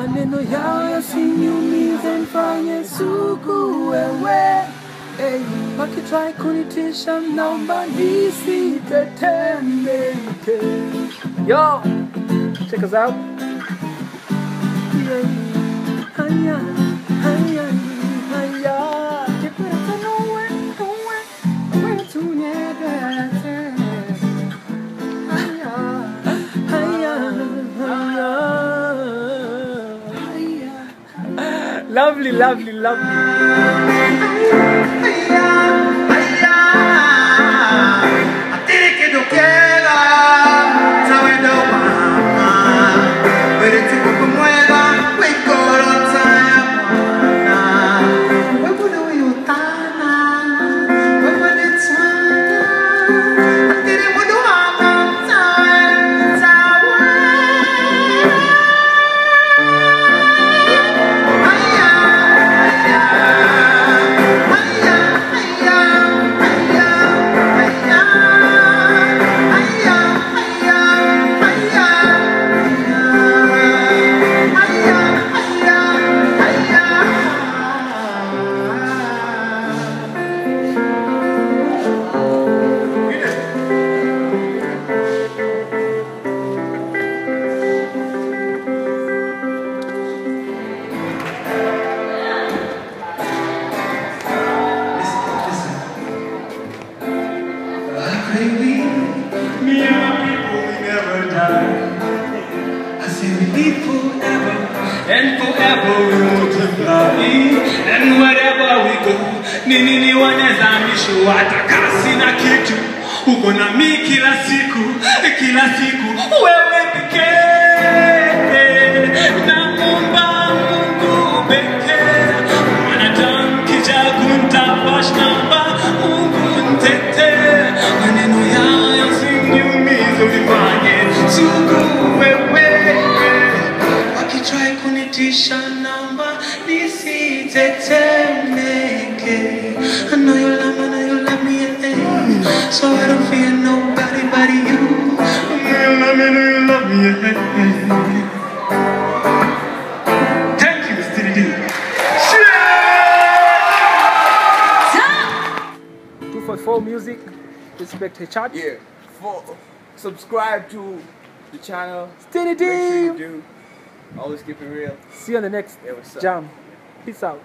maneno yao yasiniumize, mfanye sugu wewe. Hey, wakitrai kunitisha, naomba nisitetemeke. Yo, check us out. Yeah. Lovely, lovely, lovely. Forever and forever multiply. And wherever we go, nini ni wanezamisho hata kasi na kitu. Uko na mi kila siku kila siku. Wewe pekee namuomba Mungu pekee nisitetemeke I know you love me, I know you love me, so I don't fear nobody but you. I know you love me, I know you love me. Thank you, Steenie Dee. Shit! 244 Music, respect her church. Yeah. For, subscribe to the channel. Steady Make sure you do. Always keep it real. See you on the next Yeah, what's up? jam. Peace out.